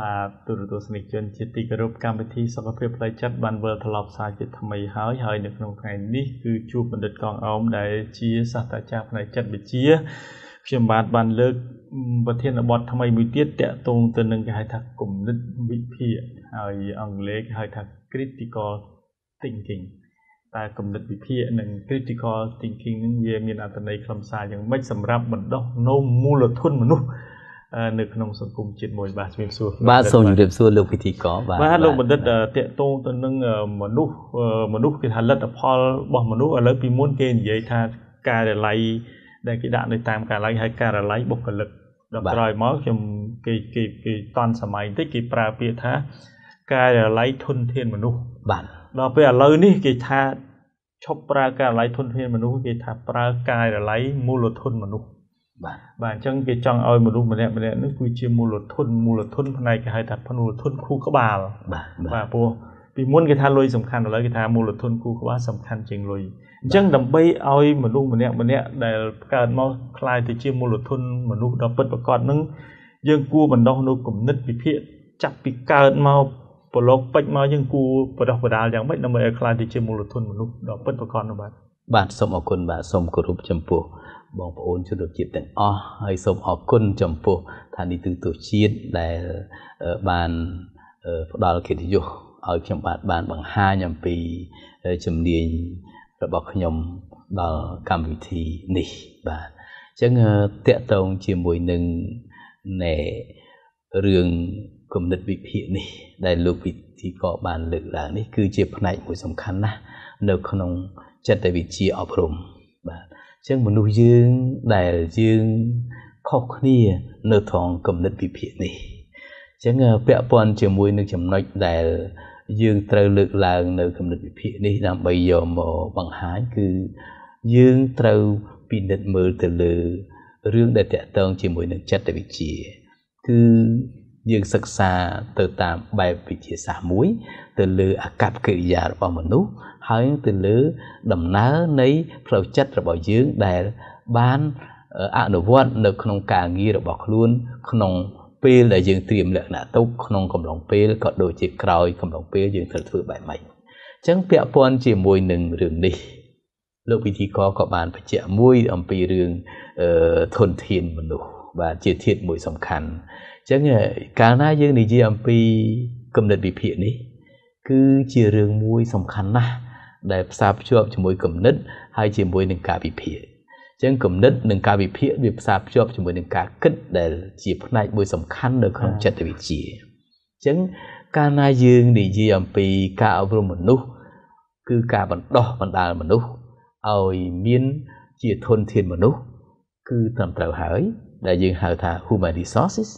បាទទូរទស្សនិកជនជាទីគោរពកម្មវិធីសុខភាពផ្លូវចិត្តបានវិលត្រឡប់សារជាថ្មីហើយហើយនៅក្នុងថ្ងៃនេះគឺជួបបណ្ឌិតកងអោមដែលជាសាស្ត្រាចារ្យផ្នែកចិត្តវិទ្យាខ្ញុំបាទបានលើកប្រធានបទថ្មីមួយទៀតតកតងទៅនឹងគេហៅថាគំនិតវិភាគហើយអង់គ្លេសហៅថា critical thinking តែគំនិតវិភាគនិង critical thinking នឹងវាមានអត្ថន័យខ្លឹមសារយ៉ាងម៉េចសម្រាប់បណ្ដុះនូវមូលធនមនុស្ស នៅក្នុងសង្គមជាតិមួយបាទជំរាបសួរបាទសូមជម្រាបសួរលោកពិធីករបាទបាទលោកបណ្ឌិតតកតងទៅនឹងមនុស្សមនុស្សគេថាលទ្ធផលរបស់មនុស្សឥឡូវពីមុនគេនិយាយថាការិយាល័យដែលគេដាក់នៅតាមការិយាល័យហើយការិយាល័យបុគ្គលិកដល់ក្រោយមកខ្ញុំគេគេគេតន់សម័យបន្តិចគេប្រើពាក្យថាការិយាល័យធនធានមនុស្សបាទដល់ពេលឥឡូវនេះគេថាឈប់ប្រើការិយាល័យធនធានមនុស្សគេថាប្រើការិយាល័យមូលធនមនុស្ស បាទបាទអញ្ចឹងគេចង់ឲ្យមនុស្សម្នាក់ម្នាក់នេះគឺជាមូលធនមូលធនផ្នែកគេហៅថាមូលធនខួរក្បាលបាទបាទព្រោះពីមុនគេថាលុយសំខាន់ឥឡូវគេថាមូលធនគូក្បាលសំខាន់ជាងលុយអញ្ចឹងដើម្បីឲ្យមនុស្សម្នាក់ម្នាក់ដែលកើតមកคล้ายទៅជាមូលធនមនុស្សដ៏ពិតប្រាកដនឹងយើងគួរបណ្ដោះនូវគំនិតវិភាគចាប់ពីកើតមកប្រឡូកពេចមកយើងគួរបដោះបដាលយ៉ាងម៉េចដើម្បីឲ្យคล้ายទៅជាមូលធនមនុស្សដ៏ពិតប្រាកដនោះបាទបាទសូមអរគុណបាទសូមគោរពចំពោះ បងប្អូនជនរួមជាតិទាំងអស់ហើយសូមអរគុណចំពោះឋានីទូទស្សន៍ជាតិដែលបានផ្ដល់កិត្តិយសឲ្យខ្ញុំបាទបានបង្ហាញអំពីជំនាញរបស់ខ្ញុំដល់កម្មវិធីនេះបាទអញ្ចឹងតកតងជាមួយនឹងណែរឿងគំនិតវិភាគនេះ ដែលលោកវិធីក៏បានលើកឡើងនេះគឺជាផ្នែកមួយសំខាន់ណាស់នៅក្នុងចិត្តវិទ្យាអប់រំបាទអញ្ចឹងមនុស្សយើងដែលយើងខុសគ្នានៅត្រង់គំនិតវិភាគនេះអញ្ចឹងពាក់ព័ន្ធជាមួយនឹងចំណុចដែលយើងត្រូវលើកឡើងនៅគំនិតវិភាគនេះដើម្បីយកមកបង្ហាញគឺយើងត្រូវពិនិត្យមើលទៅលើរឿងដែលតកតងជាមួយនឹងចិត្តវិទ្យាគឺយើងសិក្សាទៅតាមបែបវិទ្យាសាស្ត្រមួយ ទៅលើអាកប្បកិរិយារបស់មនុស្ស ហើយទៅលើដំណើរនៃផ្លូវចិត្តរបស់យើងដែលបានអនុវត្តនៅក្នុងការងាររបស់ខ្លួន ក្នុងពេលដែលយើងត្រៀមលក្ខណៈទុកក្នុងកំឡុងពេលក៏ដូចជាក្រោយកំឡុងពេលយើងត្រូវធ្វើបែបម៉េចអញ្ចឹងពាក់ព័ន្ធជាមួយនឹងរឿងនេះលោកវិធីកក៏បានបញ្ជាក់មួយអំពីរឿងធនធានមនុស្សបាទជាធាតុមួយសំខាន់អញ្ចឹងកាលណាយើងនិយាយអំពីគំនិតវិភាគនេះ គឺជារឿងមួយសំខាន់ណាស់ ដែលផ្សារភ្ជាប់ជាមួយគំនិតហើយជាមួយនឹងការវិភាគចឹងគំនិតនិងការវិភាគវាផ្សារភ្ជាប់ជាមួយនឹងការគិតដែលជាផ្នែកមួយសំខាន់នៅក្នុងចិត្តវិទ្យាអញ្ចឹងកាលណាយើងនិយាយអំពីការអប់រំមនុស្សគឺការបណ្ដោះបណ្ដាលមនុស្សឲ្យមានជាធនធានមនុស្សគឺត្រឹមត្រូវហើយ ដែលយើងហៅថា human resources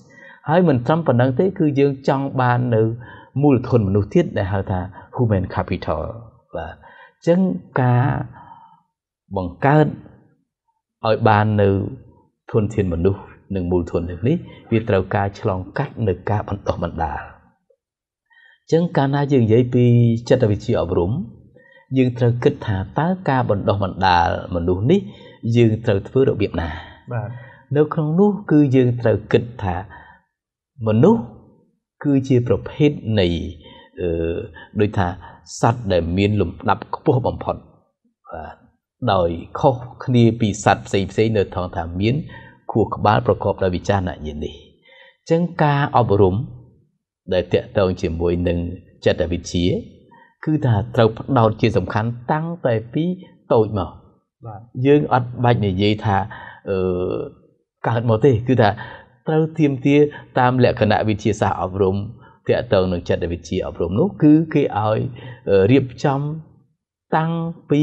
ហើយមិនត្រឹមប៉ុណ្ណឹងទេ គឺយើងចង់បាននៅមូលធនមនុស្សទៀតដែលហៅថា human capital បាទអញ្ចឹងការបង្កើតឲ្យបាននៅធនធានមនុស្សនិងមូលធនទាំងនេះវាត្រូវការឆ្លងកាត់នៅការបណ្ដុះបណ្ដាលអញ្ចឹងកាលណាយើងនិយាយពីចិត្តវិទ្យាអប់រំយើងត្រូវគិតថាតើការបណ្ដុះបណ្ដាលមនុស្សនេះយើងត្រូវធ្វើរបៀបណាបាទនៅក្នុងនោះគឺយើងត្រូវគិតថាមនុស្សគឺជាប្រភេទនៃអឺដូចថា សត្វដែលមានលំដាប់ខ្ពស់បំផុតបាទដោយខុសគ្នាពីសត្វផ្សេងផ្សេងនៅថងថាមានខួរក្បាលប្រកបដោយវិចារណញ្ញាណនេះអញ្ចឹងការអប់រំដែលតកតងជាមួយនឹងចិត្តវិទ្យាគឺថាត្រូវផ្ដោតជាសំខាន់តាំងតែពីតូចមកបាទយើងអត់បាច់និយាយថាអឺកើតមកទេគឺថាត្រូវទៀមទាតាមលក្ខណៈវិទ្យាសាស្ត្រអប់រំ តកតងនឹងចិត្តវិទ្យាអប់រំនោះគឺគេឲ្យរៀបចំតាំងពី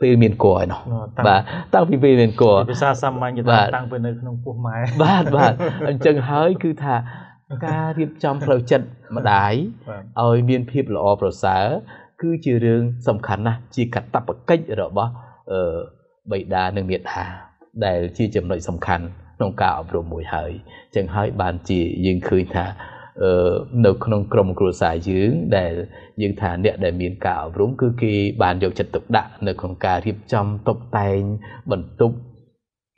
ពេលមានគរឯនោះបាទតាំងពីពេលមានគរភាសាសាមញ្ញថាតាំងពីនៅក្នុងពោះម៉ែបាទបាទអញ្ចឹងហើយគឺថាការរៀបចំផ្លូវចិត្តម្ដាយឲ្យមានភាពល្អប្រសើរគឺជារឿងសំខាន់ណាស់ជាកាតព្វកិច្ចរបស់អឺបិតានិងមាតាដែលជាចំណុចសំខាន់ ក្នុងការអប់រំមួយហើយអញ្ចឹងហើយបានជាយើងឃើញថានៅក្នុងក្រមគ្រួសារយើងដែលយើងថាអ្នកដែលមានការអប់រំគឺគេបានយកចិត្តទុកដាក់នៅក្នុងការរៀបចំតុបតែងបន្ទប់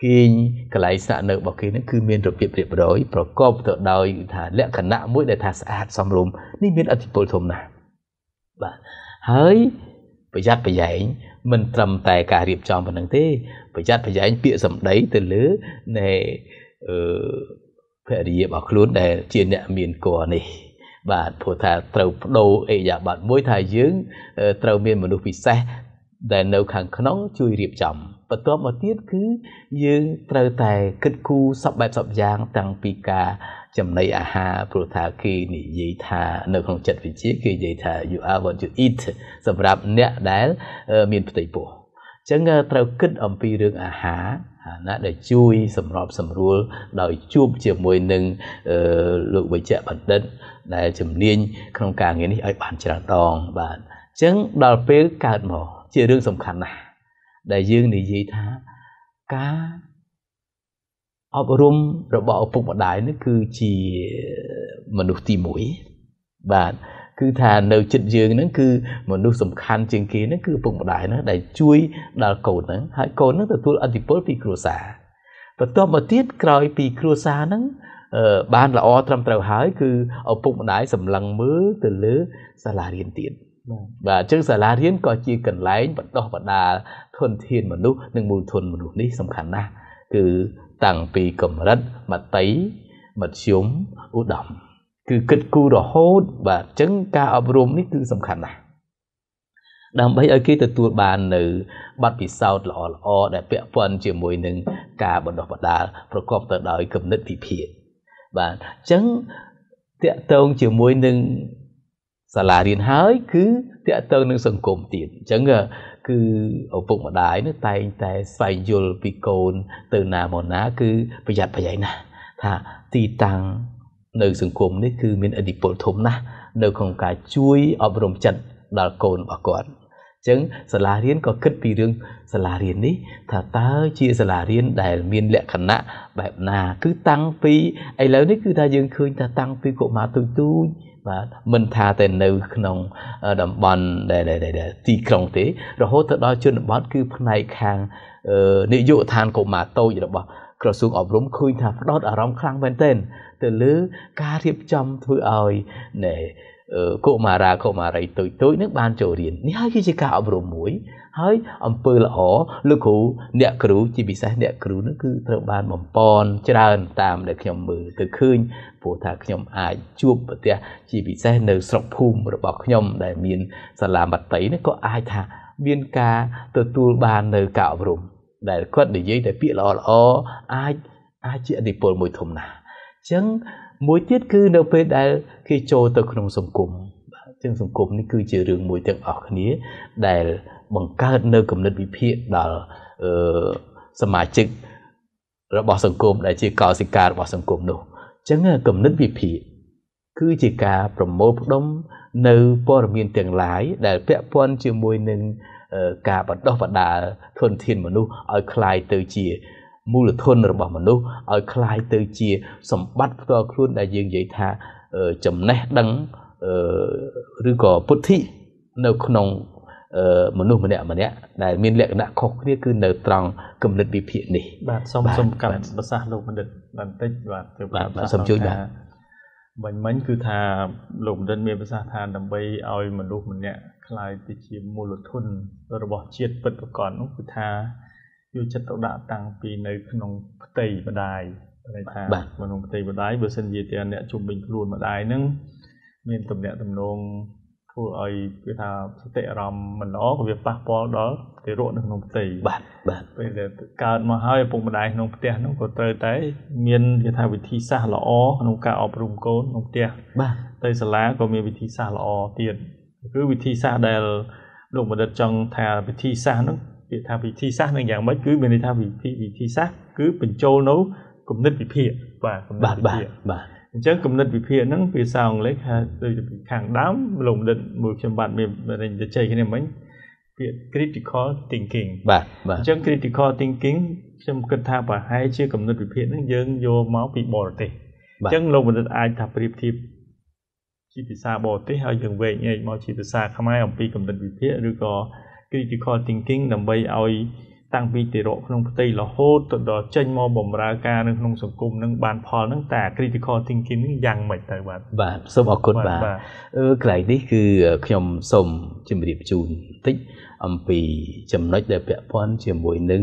គេងកន្លែងស្នាក់នៅរបស់គេហ្នឹងគឺមានរបៀបរៀបរយប្រកបទៅដោយថាលក្ខណៈមួយដែលថាស្អាតសមរម្យនេះមានអធិពលធំណាស់បាទហើយ ប្រយ័ត្នប្រយែងមិនត្រឹមតែការរៀបចំប៉ុណ្្នឹងទេប្រយ័ត្នប្រយែងពាក្យសម្ដីទៅលើនៃអឺភរិយារបស់ខ្លួនដែលជាអ្នកមានគរនេះ បាទព្រោះថាត្រូវបដូរអេយ៉ាប័តមួយថាយើងត្រូវមានមនុស្សពិសេសដែលនៅខាងក្នុងជួយរៀបចំបន្ទាប់មកទៀតគឺយើងត្រូវតែគិតគូរសពបែបសពយ៉ាង តាំងពីការ ចំណីអាហារព្រោះថាគេនិយាយថានៅក្នុងចិត្តវិទ្យាគេនិយាយថា you are what you eat សម្រាប់អ្នកដែលមានផ្ទៃពោះអញ្ចឹងត្រូវគិតអំពីរឿងអាហារណាដែលជួយសម្របសម្រួលដោយជួបជាមួយនឹងលោកវិជ្ជបណ្ឌិតដែលជំនាញក្នុងការងារនេះឲ្យបានច្រើនដងបាទអញ្ចឹងដល់ពេលកើតមកជារឿងសំខាន់ណាស់ដែលយើងនិយាយថាការ អប់រំរបស់ឪពុកម្ដាយនេះគឺជាមនុស្សទី1បាទគឺថានៅចិត្តយើងហ្នឹងគឺមនុស្សសំខាន់ជាងគេហ្នឹងគឺឪពុកម្ដាយហ្នឹងដែលជួយដល់កូនហ្នឹងហើយកូនហ្នឹងទទួលអធិពលពីគ្រួសារបន្ទាប់មកទៀតក្រោយពីគ្រួសារហ្នឹងបានល្អត្រឹមត្រូវហើយគឺឪពុកម្ដាយសម្លឹងមើលទៅលើសាលារៀនទៀតបាទអញ្ចឹងសាលារៀនក៏ជាកន្លែងបណ្ដោះបណ្ដាលធនធានមនុស្សនិងមូលធនមនុស្សនេះសំខាន់ណាស់គឺ តាំងពីកម្រិតមតីមធ្យមឧត្តមគឺគិតគូររហូតបាទអញ្ចឹងការអប់រំនេះគឺសំខាន់ណាស់ដើម្បីឲ្យគេទទួលបាននៅបទពិសោធន៍ល្អល្អដែលពាក់ព័ន្ធជាមួយនឹងការបណ្ដុះបណ្ដាលប្រកបទៅដោយគំនិតវិភាគបាទអញ្ចឹងតកតងជាមួយនឹង សាលារៀនហើយគឺតកតងនឹងសង្គមទៀតអញ្ចឹងគឺឪពុកម្ដាយនោះតែងតែស្វែងយល់ពីកូនទៅណាមកណា គឺប្រយ័ត្នប្រយែងណាស់ថាទីតាំងនៅសង្គមនេះគឺមានឥទ្ធិពលធំណាស់នៅក្នុងការជួយអប់រំចិត្តដល់កូនរបស់គាត់អញ្ចឹងសាលារៀនក៏គិតពីរឿងសាលារៀននេះថាតើជាសាលារៀនដែលមានលក្ខណៈបែបណា គឺតាំងពីឥឡូវនេះគឺថាយើងឃើញថាតាំងពីកុមារទូចទូច បាទមិនថាតែនៅក្នុងតំបន់ដែលទីក្រុងទេ រហូតទៅដល់ជនបទគឺផ្នែកខាងនាយកដ្ឋានកុមារតូចរបស់ក្រសួងអប់រំឃើញថាផ្ដោតអារម្មណ៍ខ្លាំងមែនទែនទៅលើការរៀបចំធ្វើឲ្យណែកុមារាកុមារីតូចតូចនឹងបានចូលរៀននេះហើយគឺជាការអប់រំមួយ ហើយអំពើល្អលោកគ្រូអ្នកគ្រូជាពិសេសអ្នកគ្រូនឹងគឺត្រូវបានបំពន់ច្រើនតាមដែលខ្ញុំមើលទៅឃើញព្រោះថាខ្ញុំអាចជួបប្រទេសជាពិសេសនៅស្រុកភូមិរបស់ខ្ញុំដែលមានសាលាមត្តេយនេះក៏អាចថាមានការទទួលបាននៅការអប់រំដែលគាត់និយាយតែពាក្យល្អល្អអាចអាចជាឥទ្ធិពលមួយធំណាស់អញ្ចឹងមួយទៀតគឺនៅពេលដែលគេចូលទៅក្នុងសង្គមចឹងសង្គមនេះគឺជារឿងមួយទាំងអស់គ្នាដែល បង្កើតនៅគំនិតវិភាគដល់អឺសមាជិករបស់សង្គមដែលជាកោសិការបស់សង្គមនោះអញ្ចឹងគំនិតវិភាគគឺជាការប្រមូលផ្ដុំនៅព័ត៌មានទាំងឡាយដែលពាក់ព័ន្ធជាមួយនឹងការបណ្ដោះបណ្ដាលធនធានមនុស្សឲ្យคล้ายទៅជាមូលធនរបស់មនុស្សឲ្យคล้ายទៅជាសម្បត្តិផ្ទាល់ខ្លួនដែលយើងនិយាយថាចំណេះដឹងឬក៏ពុទ្ធិនៅក្នុង មនុស្សម្នាក់ម្នាក់ដែលមានលក្ខណៈខុសគ្នាគឺនៅត្រង់គំនិតវិភាគនេះបាទសូមសូមកម្មប្រសាសន៍លោកបណ្ឌិតបន្តិចបាទទៅបាទសូមជួយបាទមិញមិញគឺថាលោកបណ្ឌិតមានប្រសាសន៍ថាដើម្បីឲ្យមនុស្សម្នាក់ខ្លាយទៅជាមូលធនរបស់ជាតិពិតប្រាកដនោះគឺថាយកចិត្តទុកដាក់តាំងពីនៅក្នុងផ្ទៃម្ដាយន័យថាក្នុងផ្ទៃម្ដាយបើសិនជាទាំងអ្នកជុំវិញខ្លួនម្ដាយហ្នឹងមានទំនាក់ទំនង ធ្វើឲ្យគេថាសតិអារម្មណ៍មិនល្អក៏វាប៉ះពាល់ដល់ទារកនៅក្នុងផ្ទៃបាទបាទពេលដែលកើតមកហើយឪពុកម្ដាយក្នុងផ្ទះនោះក៏ត្រូវតែមានគេថាវិធីសាស្ត្រល្អក្នុងការអប់រំកូនក្នុងផ្ទះបាទទៅសាលាក៏មានវិធីសាស្ត្រល្អទៀតគឺវិធីសាស្ត្រដែលលោកបណ្ឌិតចង់ថាវិធីសាស្ត្រនោះពាក្យថាវិធីសាស្ត្រនឹងយ៉ាងម៉េចគឺមានន័យថាវិធីវិធីសាស្ត្រគឺបញ្ចូលនៅគំនិតវិភាគបាទគំនិតវិភាគបាទ អញ្ចឹងគំនិតវិភាគហ្នឹងភាសាអង់គ្លេសថាដូចខាងដើមលោកបណ្ឌិតមួយខ្ញុំបាទមានរញទៅជ័យគ្នាមិញពាក្យ critical thinking បាទបាទអញ្ចឹង critical thinking ខ្ញុំគិតថាប្រហែលជាគំនិតវិភាគហ្នឹងយើងយកមកពីបរទេសអញ្ចឹងលោកបណ្ឌិតអាចថាប្រៀបធៀបជាភាសាបរទេសហើយយើងវែកញែកមកជាភាសាខ្មែរអំពីគំនិតវិភាគឬក៏ critical thinking ដើម្បីឲ្យ តាំងពីទីរកក្នុងផ្ទៃរហូតទៅដល់ចេញមកបំរើការនៅក្នុងសង្គមនឹងបានផលនឹងតែ critical thinking នឹងយ៉ាងម៉េចទៅបាទបាទសូមអរគុណបាទអឺកន្លែងនេះគឺខ្ញុំសូមជម្រាបជូនបន្តិចអំពីចំណុចដែលពាក់ព័ន្ធជាមួយនឹង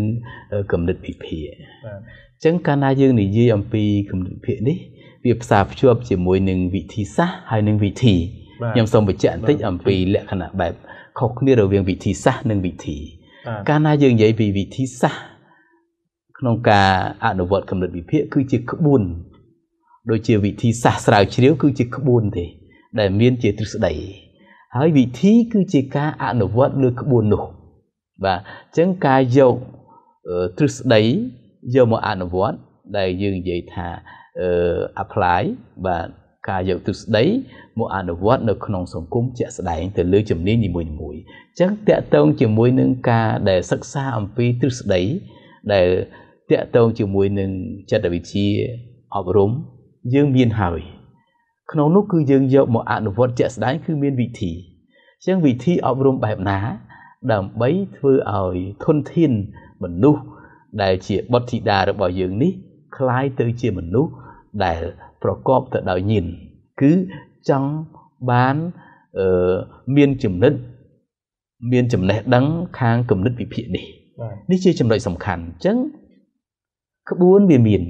គំនិតវិភាគបាទអញ្ចឹងកាលណាយើងនិយាយអំពីគំនិតវិភាគនេះវាផ្សារភ្ជាប់ជាមួយនឹងវិធីសាស្ត្រហើយនឹងវិធីខ្ញុំសូមបញ្ជាក់បន្តិចអំពីលក្ខណៈបែបខុសគ្នារវាងវិធីសាស្ត្រនិងវិធី កាលណាយើងនិយាយពីវិធីសាស្ត្រក្នុងការអនុវត្តគំនិតវិភាគគឺជាក្បួនដូចជាវិធីសាស្ត្រស្រាវជ្រាវគឺជាក្បួនទេ ដែលមានជាទ្រឹស្ដីហើយវិធីគឺជាការអនុវត្តលើក្បួននោះ បាទអញ្ចឹងការយកទ្រឹស្ដីយកមកអនុវត្តដែលយើងនិយាយថាអឺ apply បាទ ការយកទ្រឹស្ដីមកអនុវត្តនៅក្នុងសង្គមជាក់ស្ដែងទៅលើជំនាញនីមួយៗអញ្ចឹងតកតងជាមួយនឹងការដែលសិក្សាអំពីទ្រឹស្ដីដែលតកតងជាមួយនឹងចិត្តវិទ្យាអប់រំយើងមានហើយក្នុងនោះគឺយើងយកមកអនុវត្តជាក់ស្ដែងគឺមានវិធីអញ្ចឹងវិធីអប់រំបែបណា ដើម្បីធ្វើឲ្យធនធានមនុស្សដែលជាបុត្រធីតារបស់យើងនេះคล้ายទៅជាមនុស្សដែល ប្រកបទៅដោយញាណគឺចង់បានអឺមានចំណិតមានចំណេះដឹងខាងគំនិតវិភាគនេះនេះជាចំណុចសំខាន់អញ្ចឹងក្បួនវាមាន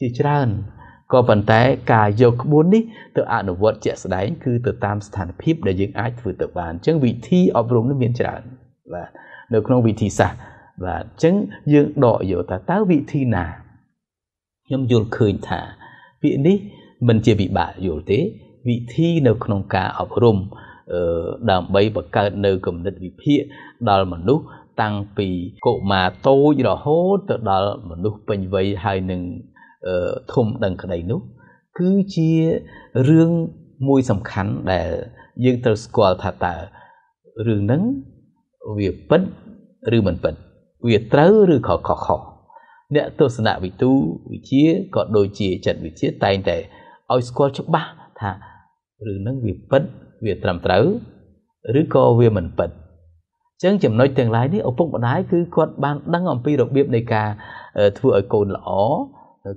ជាច្រើនក៏ប៉ុន្តែការយកក្បួននេះទៅអនុវត្តជាក់ស្ដែងគឺទៅតាមស្ថានភាពដែលយើងអាចធ្វើទៅបានអញ្ចឹងវិធីអប់រំនេះមានច្រើនបាទនៅក្នុងវិធីសាស្ត្របាទអញ្ចឹងយើងដកយកថាតើវិធីណាខ្ញុំយល់ឃើញថា ពាក្យនេះមិនជាពិបាកយល់ទេ វិធីនៅក្នុងការអប់រំដើម្បីបង្កើតនៅគំនិតវិភាគដល់មនុស្សតាំងពីកុមារតូចរហូតទៅដល់មនុស្សពេញវ័យហើយនឹងធំដឹងក្តីនោះ គឺជារឿងមួយសំខាន់ដែលយើងត្រូវស្គាល់ថាតើរឿងហ្នឹងវាពិតឬមិនពិត វាត្រូវឬក៏ខុសខុស អ្នកទស្សនវិទូវិជាក៏ដូចជាចិត្តវិជាតែងតែឲ្យស្គាល់ច្បាស់ថារឿងហ្នឹងវាពិតវាត្រឹមត្រូវឬក៏វាមិនពិតអញ្ចឹងចំណុចទាំងឡាយនេះឪពុកម្ដាយគឺគាត់បានដឹងអំពីរបៀបនៃការធ្វើឲ្យកូនល្អ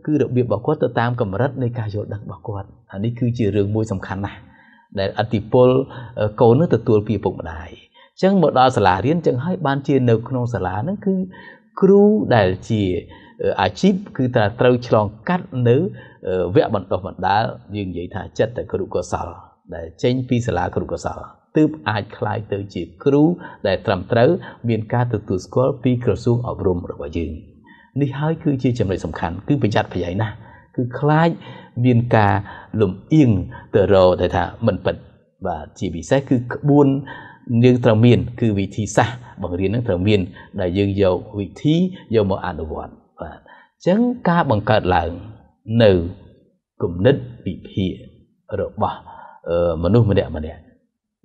គឺរបៀបរបស់គាត់ទៅតាមកម្រិតនៃការយល់ដឹងរបស់គាត់អានេះគឺជារឿងមួយសំខាន់ណាស់ដែលអតិពលកូននឹងទទួលពីឪពុកម្ដាយអញ្ចឹងមកដល់សាលារៀនអញ្ចឹងហើយបានជានៅក្នុងសាលាហ្នឹងគឺ គ្រូដែលជាអាជីពគឺថាត្រូវឆ្លងកាត់នៅវគ្គបណ្ដុះបណ្ដាលយើងនិយាយថាចិត្តគ្រូកុសល ដែលចេញពីសាលាគ្រូកុសលទើបអាចក្លាយទៅជាគ្រូដែលត្រឹមត្រូវមានការទទួលស្គាល់ពីក្រសួងអប់រំរបស់យើងនេះហើយគឺជាចំណុចសំខាន់គឺប្រយ័ត្នប្រយែងណាស់គឺខ្លាចមានការលំអៀងទៅរកដែលថាមិនពិតបាទជាពិសេសគឺក្បួន យើងត្រូវមាន គឺវិធីសាស្ត្របង្រៀននឹងត្រូវមាន ដែលយើងយកវិធីយកមកអនុវត្តបាទអញ្ចឹងការបង្កើតឡើងនៅគំនិតវិភាគរបស់មនុស្សម្នាក់ម្នាក់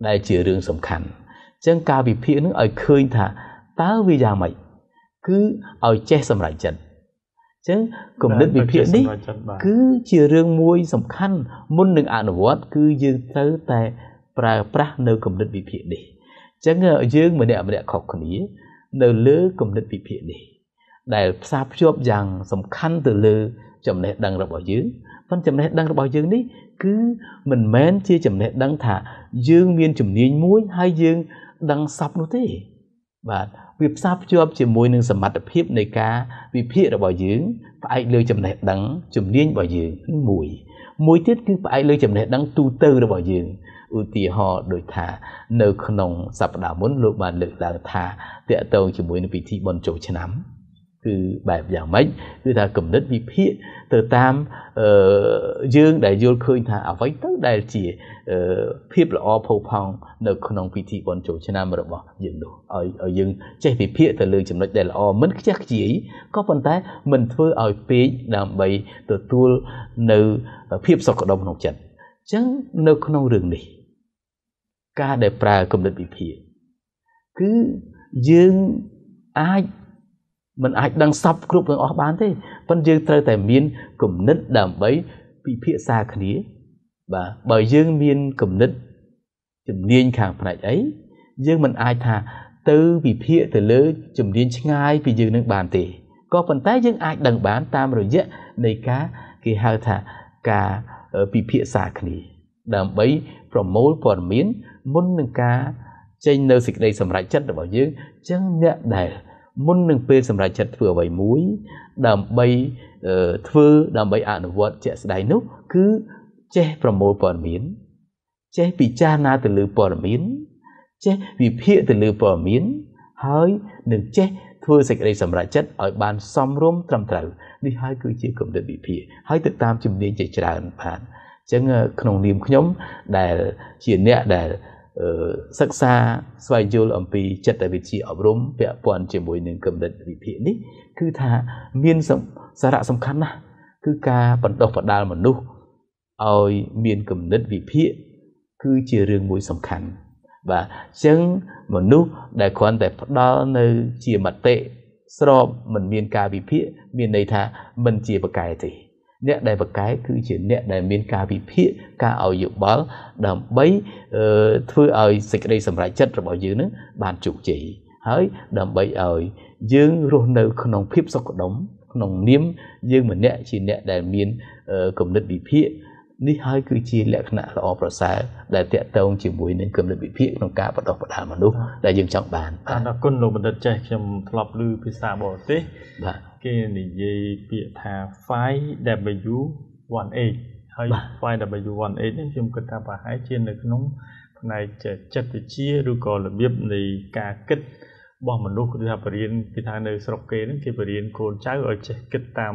ដែលជារឿងសំខាន់អញ្ចឹងការវិភាគនឹងឲ្យឃើញថាតើវាយ៉ាងម៉េចគឺឲ្យចេះសម្រេចចិត្តអញ្ចឹងគំនិតវិភាគនេះគឺជារឿងមួយសំខាន់មុននឹងអនុវត្ត គឺយើងត្រូវតែប្រើប្រាស់នៅគំនិតវិភាគនេះអញ្ចឹងយើងម្នាក់ម្នាក់ខុសគ្នា នៅលើគំនិតវិភាគនេះ ដែលផ្សារភ្ជាប់យ៉ាងសំខាន់ទៅលើ ចំណេះដឹងរបស់យើងប៉ុន្តែចំណេះដឹងរបស់យើងនេះគឺមិនមែនជាចំណេះដឹងថា យើងមានជំនាញមួយហើយយើងដឹងសពនោះទេបាទវាផ្សារភ្ជាប់ជាមួយនឹងសមត្ថភាពនៃការវិភាគរបស់យើងផ្អែកលើចំណេះដឹងជំនាញរបស់យើងមួយមួយទៀតគឺផ្អែកលើចំណេះដឹងទូទៅរបស់យើង ឧទាហរណ៍ដូចថា នៅក្នុងសប្តាហ៍មុនលោកបានលើកឡើងថាតកតងជាមួយនឹងពិធីបុណ្យចូលឆ្នាំគឺបែបយ៉ាងម៉េចគឺថាគំនិតវិភាគទៅតាមយើងដែលយល់ឃើញថាអ្វីទៅដែលជាភាពល្អផូរផង់នៅក្នុងពិធីបុណ្យចូលឆ្នាំរបស់យើងនោះឲ្យឲ្យយើងចេះវិភាគទៅលើចំណុចដែលល្អមិនខ្ជះខ្ជាយក៏ប៉ុន្តែមិនធ្វើឲ្យពេកដើម្បីទទួលនៅភាពសុខដុមក្នុងចិត្តអញ្ចឹងនៅក្នុងរឿងនេះ ការដែលប្រើគំនិតវិភាគគឺយើងអាចមិនអាចដឹងសពគ្រប់ទាំងអស់បានទេប៉ុន្តែយើងត្រូវតែមានគំនិតដើម្បីពិភាក្សាគ្នាបាទបើយើងមានគំនិតជំនាញខាងផ្នែកអីយើងមិនអាចថាទៅវិភាគទៅលើជំនាញឆ្ងាយពីយើងនឹងបានទេក៏ប៉ុន្តែយើងអាចដឹងបានតាមរយៈនៃការគេហៅថាការពិភាក្សាគ្នាដើម្បីប្រមូលព័ត៌មាន មុននឹងការចេញនៅសេចក្តីសម្រេចចិត្តរបស់យើងអញ្ចឹងអ្នកដែលមុននឹងពេលសម្រេចចិត្តធ្វើអ្វីមួយ ដើម្បីធ្វើដើម្បីអនុវត្តជាក់ស្ដែងនោះ គឺចេះប្រមូលព័ត៌មាន ចេះពិចារណាទៅលើព័ត៌មាន ចេះវិភាគទៅលើព័ត៌មាន ហើយនឹងចេះធ្វើសេចក្តីសម្រេចចិត្តឲ្យបានសមរម្យត្រឹមត្រូវនេះហើយគឺជាគំនិតវិភាគហើយទៅតាមជំនាញជាច្រើនបានអញ្ចឹងក្នុងនាមខ្ញុំដែលជាអ្នកដែលសិក្សាស្វែងយល់អំពីចិត្តវិទ្យាអប់រំពាក់ព័ន្ធជាមួយនឹងគំនិតវិភាគនេះ គឺថាមានសារៈសំខាន់ណាស់គឺការបណ្ដុះបណ្ដាលមនុស្សឲ្យមានគំនិតវិភាគគឺជារឿងមួយសំខាន់បាទអញ្ចឹងមនុស្សដែលគ្រាន់តែផ្ដល់នៅជាមតិស្របមិនមានការវិភាគមានន័យថាមិនជាបកែទេ អ្នកដែលបកែគឺជាអ្នកដែលមានការវិភាគការឲ្យយោបល់ដើម្បីធ្វើឲ្យសេចក្តីសម្រេចចិត្តរបស់យើងនឹងបានជោគជ័យហើយដើម្បីឲ្យយើងរស់នៅក្នុងភាពសុខដុមក្នុងនាមយើងម្នាក់ជាអ្នកដែលមានគំនិតវិភាគ នេះហើយគឺជាលក្ខណៈល្អប្រសើរដែលតកតងជាមួយនឹងគំនិតវិភាគក្នុងការបដិបដាមនុស្សដែលយើងចង់បានបាទអរគុណលោកបណ្ឌិតចេះខ្ញុំធ្លាប់ឮភាសាបរទេសបាទគេនិយាយពាក្យថា 5W18 ហើយ 5W18 នេះខ្ញុំគិតថាប្រហែលជានៅក្នុងផ្នែកចិត្តវិទ្យាឬក៏របៀបនៃការគិតរបស់មនុស្សគឺថាបរៀនគេថានៅស្រុកគេហ្នឹងគេបរៀនកូនចៅឲ្យចេះគិតតាម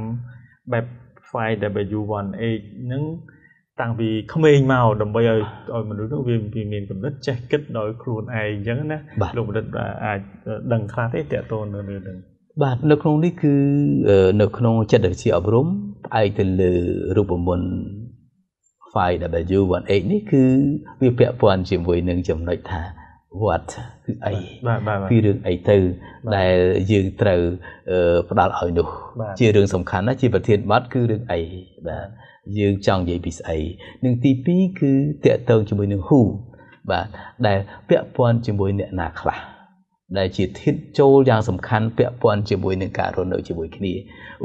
បែប 5W18 ហ្នឹង តាំងពីក្មេងមកដើម្បីឲ្យឲ្យមនុស្សនោះវាមានគំនិតចេះគិតដោយខ្លួនឯងអញ្ចឹងណាលោកបណ្ឌិតអាចដឹងខ្លះទេតើតើនៅនឹងបាទនៅក្នុងនេះគឺនៅក្នុងចិត្តវិទ្យាអប់រំផ្អែកទៅលើរូបមន្ត 5W18 នេះគឺវាពាក់ព័ន្ធជាមួយនឹងចំណុចថា what គឺអីគឺរឿងអីទៅ ដែលយើងត្រូវផ្ដល់ឲ្យនោះ ជារឿងសំខាន់ណាជាប្រធានបទគឺរឿងអីបាទយើងចង់និយាយពីស្អីនឹងទី2គឺតកតងជាមួយនឹង who បាទដែលពាក់ព័ន្ធជាមួយអ្នកណាខ្លះ ដែលជាធាតចូលយ៉ាងសំខាន់ពាក់ព័ន្ធជាមួយនឹងការរស់នៅជាមួយគ្នា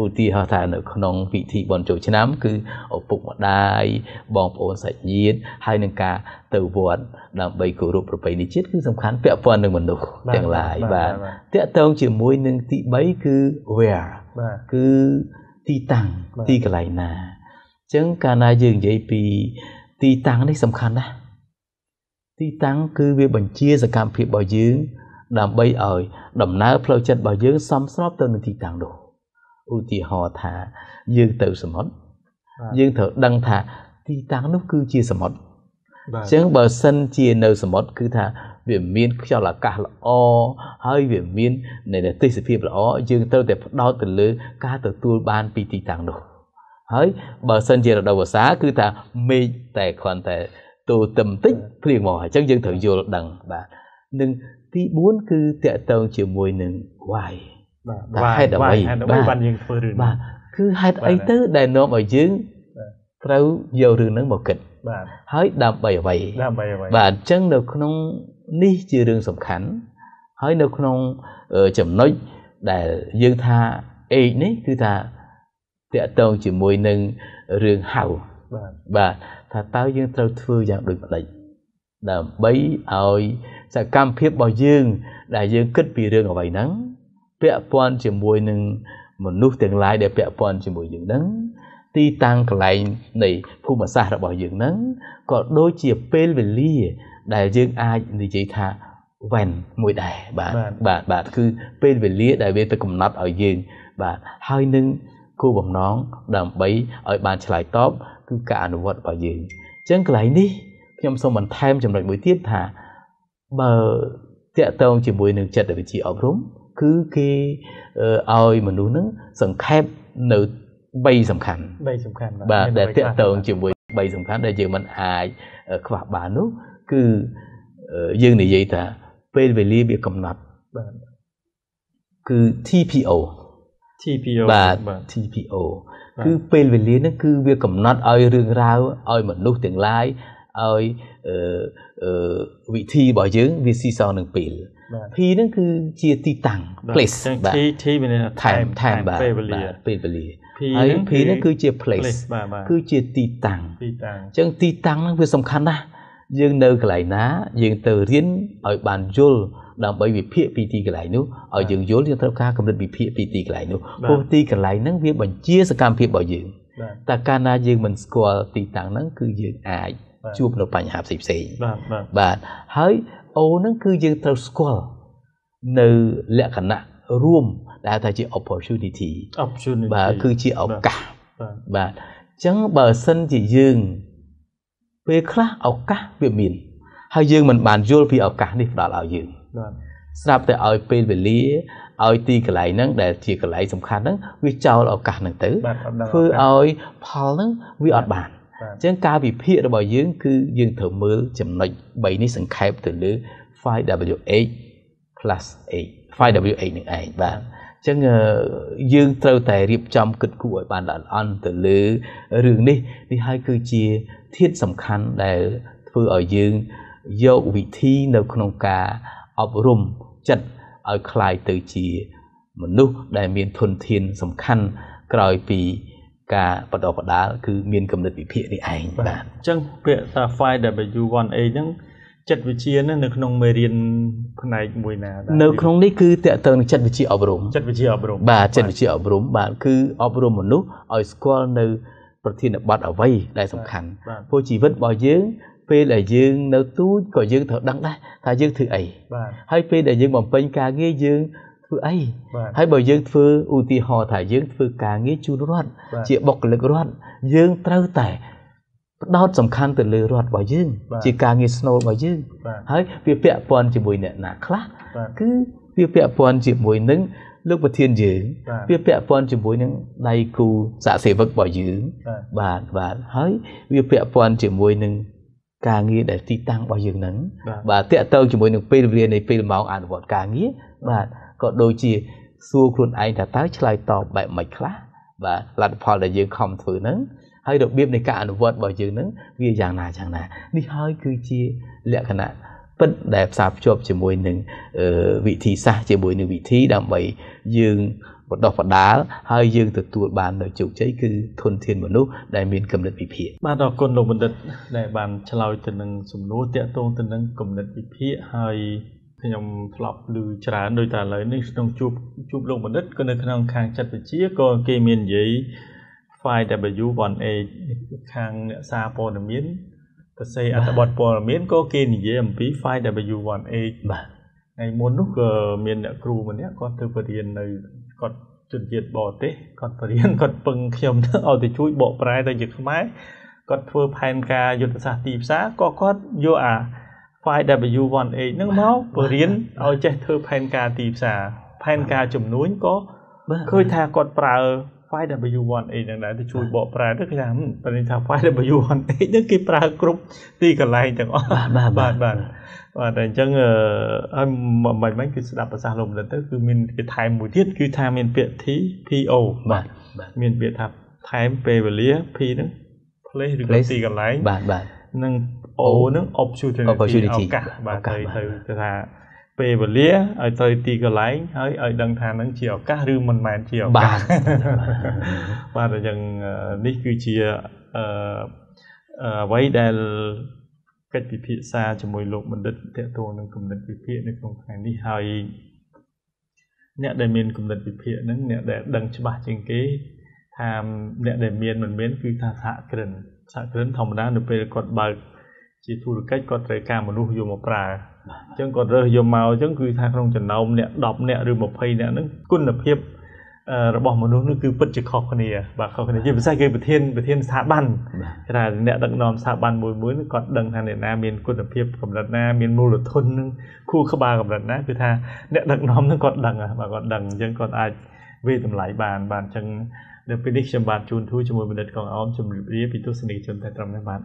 ឧទាហរណ៍ថានៅក្នុងពិធីបុណ្យចូលឆ្នាំ គឺឪពុកម្ដាយបងប្អូនសាច់ញាតិហើយនឹងការទៅវត្តដើម្បីគោរពប្រពៃណីជាតិគឺសំខាន់ពាក់ព័ន្ធនឹងមនុស្សទាំងឡាយបាទតកតងជាមួយនឹងទី3គឺ where គឺទីតាំងទីកន្លែងណាចឹងកាលណាយើងនិយាយពីទីតាំងនេះសំខាន់ណាស់ទីតាំងគឺវាបញ្ជាសកម្មភាពរបស់យើង ដើម្បីឲ្យដំណើរផ្លូវចិត្តរបស់យើងសមស្របទៅនឹងទីតាំងនោះឧទាហរណ៍ថាយើងទៅសមុទ្រយើងត្រូវដឹងថាទីតាំងនោះគឺជាសមុទ្រអញ្ចឹងបើសិនជានៅសមុទ្រគឺថាវាមានខ្យល់អាកាសល្អហើយវាមាននៃទេសភាពល្អយើងត្រូវតែផ្ដោតទៅលើការទទួលបានពីទីតាំងនោះហើយបើសិនជារដូវវស្សាគឺថាមេឃតែគ្រាន់តែទូទឹមតិចព្រៀងមកអញ្ចឹងយើងត្រូវយល់ដឹងបាទនឹង ទី4គឺតកតងជាមួយនឹង why បាទហេតុអ្វីហេតុអ្វីបានយើងធ្វើរឿងបាទគឺហេតុអីទៅដែលនាំឲ្យយើងត្រូវយករឿងហ្នឹងមកគិតបាទហើយដើម្បីអ្វីដើម្បីអ្វីបាទអញ្ចឹងនៅក្នុងនេះជារឿងសំខាន់ហើយនៅក្នុងចំណុចដែលយើងថា age នេះគឺថាតកតងជាមួយនឹងរឿងហៅបាទបាទថាតើយើងត្រូវធ្វើយ៉ាងដូចម្ដេច ដើម្បីឲ្យសកម្មភាពរបស់យើង ដែលយើងគិតពីរឿងអ្វីហ្នឹងពាក់ព័ន្ធជាមួយនឹងមនុស្សទាំងឡាយដែលពាក់ព័ន្ធជាមួយយើងហ្នឹងទីតាំងកន្លែងនៃភូមិសាស្ត្ររបស់យើងហ្នឹងក៏ដូចជាពេលវេលា ដែលយើងអាចនិយាយថាវ៉ែនមួយដែរបាទបាទបាទគឺពេលវេលាដែលវាទៅកំណត់ឲ្យយើង បាទហើយនឹងគោលបំណងដើម្បីឲ្យបានឆ្លើយតបគឺការអនុវត្តរបស់យើងអញ្ចឹងកន្លែងនេះ ខ្ញុំសូមបន្ថែមចំណុចមួយទៀតថាបើតកតងជាមួយនឹងចិត្តវិទ្យាអប់រំគឺគេឲ្យមនុស្សនឹងសង្ខេបនៅ3សំខាន់3សំខាន់បាទដែលតកតងជាមួយ3សំខាន់ដែលយើងមិនអាចខ្វះបាននោះគឺយើងនិយាយថាពេលវេលាវាកំណត់បាទគឺ TPO TPO បាទ TPO គឺពេលវេលាហ្នឹងគឺវាកំណត់ឲ្យរឿងរ៉ាវឲ្យមនុស្សទាំងឡាយ ឲ្យអឺវិធីរបស់យើងវាស៊ីសងនឹងពេល P ហ្នឹងគឺជាទីតាំង place បាទ T T មានន័យថា time time បាទពេលវេលាពេលវេលាហើយ P ហ្នឹងគឺជា place បាទបាទគឺជាទីតាំងទីតាំងអញ្ចឹងទីតាំងហ្នឹងវាសំខាន់ណាស់យើងនៅកន្លែងណា យើងទៅរៀនឲ្យបានយល់ដើម្បីវិភាគពីទីកន្លែងនោះឲ្យយើងយល់យើងត្រូវការកម្រិតវិភាគពីទីកន្លែងនោះព្រោះទីកន្លែងហ្នឹងវាបញ្ជាសកម្មភាពរបស់យើងតែកាលណាយើងមិនស្គាល់ទីតាំងហ្នឹងគឺយើងអាច ជួបនៅបញ្ហាផ្សេងផ្សេងបាទបាទបាទហើយអូហ្នឹងគឺយើងត្រូវស្គាល់នៅលក្ខណៈរួមដែលថាជា opportunity opportunity បាទគឺជាឱកាសបាទអញ្ចឹងបើសិនជាយើងពេលខ្លះឱកាសវាមានហើយយើងមិនបានយល់ពីឱកាសនេះផ្ដល់ឲ្យយើងបាទស្រាប់តែឲ្យពេលវេលាឲ្យទីកន្លែងហ្នឹងដែលជាកន្លែងសំខាន់ហ្នឹងវាចោលឱកាសហ្នឹងទៅធ្វើឲ្យផលហ្នឹងវាអត់បាន អញ្ចឹងការវិភាគរបស់យើង គឺយើងត្រូវមើលចំណុច3នេះសង្ខេបទៅលើ 5WH plus 8 5WH នឹងឯងបាទអញ្ចឹងយើងត្រូវតែរៀបចំគិតគូរឲ្យបានល្អអន់ទៅលើរឿងនេះនេះហើយគឺជាធាតុសំខាន់ដែលធ្វើឲ្យយើងយកវិធីនៅក្នុងការអប់រំចិត្តឲ្យคลายទៅជាមនុស្សដែលមានធនធានសំខាន់ក្រោយពី ការបដិបដាលគឺមានគំនិតវិភាគនេះឯងបាទអញ្ចឹងពាក្យថា 5W1A ហ្នឹងចិត្តវិទ្យានៅក្នុងមេរៀនផ្នែកមួយណាដែរនៅក្នុងនេះគឺតកតើនឹងចិត្តវិទ្យាអប់រំចិត្តវិទ្យាអប់រំបាទចិត្តវិទ្យាអប់រំបាទគឺអប់រំមនុស្សឲ្យស្គាល់នៅប្រធានបទអ្វីដែលសំខាន់ព្រោះជីវិតរបស់យើងពេលដែលយើងនៅទូចក៏យើងត្រូវដឹងដែរថាយើងធ្វើអីហើយពេលដែលយើងបំពេញការងារយើង ធ្វើអីហើយបើយើងធ្វើឧទាហរណ៍ថាយើងធ្វើការងារជូនរដ្ឋជាបុគ្គលិករដ្ឋយើងត្រូវតែផ្ដោតសំខាន់ទៅលើរដ្ឋរបស់យើង ជាការងារស្នូលរបស់យើងហើយវាពាក់ព័ន្ធជាមួយអ្នកណាខ្លះគឺវាពាក់ព័ន្ធជាមួយនឹងលោកប្រធានយើងវាពាក់ព័ន្ធជាមួយនឹងដៃគូសហសេវករបស់យើងបាទបាទហើយវាពាក់ព័ន្ធជាមួយនឹងការងារដែលទីតាំងរបស់យើងហ្នឹងបាទតាក់ទងជាមួយនឹងពេលវេលានៃពេលម៉ោងអនុវត្តការងារបាទ ក៏ដូចជាសួរខ្លួនឯងថាតើឆ្លើយតបបែបម៉េចខ្លះបាទលទ្ធផលដែលយើងខំធ្វើហ្នឹងហើយរបៀបនៃការអនុវត្តរបស់យើងហ្នឹងវាយ៉ាងណាយ៉ាងណានេះហើយគឺជាលក្ខណៈពិតដែលផ្សារភ្ជាប់ជាមួយនឹងវិធីសាស្ត្រជាមួយនឹងវិធីដើម្បីយើងបដោះបដាលហើយយើងទទួលបាននៅជោគជ័យគឺធនធានមនុស្សដែលមានគំនិតវិភាគបាទអរគុណលោកបណ្ឌិតដែលបានឆ្លើយទៅនឹងសំណួរតាក់ទងទៅនឹងគំនិតវិភាគហើយ ខ្ញុំធ្លាប់ឮច្រើនដោយតែឥឡូវនេះក្នុងជួបជួបលោកបណ្ឌិតក៏នៅក្នុងខាងចិត្តវិទ្យាក៏គេមាននិយាយ 5W1A ខាងអ្នកសារព័ត៌មានសរសេរអត្ថបទព័ត៌មានក៏គេនិយាយអំពី 5W1A បាទថ្ងៃមុននោះក៏មានអ្នកគ្រូម្នាក់គាត់ទៅបរៀននៅគាត់ជនជាតិបរទេសគាត់បរៀនគាត់ពឹងខ្ញុំទៅឲ្យទៅជួយបកប្រែទៅជាខ្មែរគាត់ធ្វើផែនការយុទ្ធសាស្ត្រទីផ្សារក៏គាត់យកអា 5W1A ហ្នឹងមកបរៀនឲ្យចេះធ្វើផែនការទីផ្សារផែនការចំនួនក៏ឃើញថាគាត់ប្រើ 5W1A ហ្នឹងដែរទៅជួយបកប្រែទៅគេថាបើនិយាយថា 5W1A ហ្នឹងគេប្រើគ្រប់ទីកន្លែងទាំងអស់បាទបាទបាទបាទតែអញ្ចឹងហើយមិនមិនគឺស្ដាប់ប្រសាសន៍លោកមនិតទៅគឺមានគេថែមមួយទៀតគឺថាមានពាក្យ T PO បាទមានពាក្យថាថែមពេលវេលា P ហ្នឹង place ឬក៏ទីកន្លែងបាទបាទ និង O ហ្នឹង opportunity ឱកាសបាទទៅទៅគឺថាពេលវេលាឲ្យទៅទីកន្លែងហើយឲ្យដឹងថានឹងជាឱកាសឬមិនមែនជាឱកាសបាទអញ្ចឹងនេះគឺជាអឺអ្វីដែលកិច្ចពិភាក្សាជាមួយលោកបណ្ឌិតតកតងនឹងគំនិតវិភាគនៅក្នុងថ្ងៃនេះហើយអ្នកដែលមានគំនិតវិភាគហ្នឹងអ្នកដែលដឹងច្បាស់ជាងគេថាអ្នកដែលមានមិនមានគឺថាសហគ្រិន សហគ្រិនធម្មតានៅពេលគាត់បើកជាធុរកិច្ចគាត់ត្រូវការមនុស្សយកមកប្រើអញ្ចឹងគាត់រើសយកមកអញ្ចឹងគឺថាក្នុងចំណោមអ្នក10អ្នកឬ20អ្នកហ្នឹងគុណភាពរបស់មនុស្សនោះគឺពិតជាខុសគ្នាបាទខុសគ្នាជាពិសេសគឺប្រធានប្រធានស្ថាប័នគេថាអ្នកដឹកនាំស្ថាប័នមួយមួយនោះគាត់ដឹងថាអ្នកណាមានគុណភាពកម្រិតណាមានមូលធននឹងខួរក្បាលកម្រិតណាគឺថាអ្នកដឹកនាំនឹងគាត់ដឹងបាទគាត់ដឹងអញ្ចឹងគាត់អាចវាតម្លៃបាន បាទអញ្ចឹង នៅពេលនេះខ្ញុំបាទជួនធូរជាមួយបណ្ឌិតកងអោមជម្រាបលាពីទស្សនិកជនតែត្រឹមនេះបាទ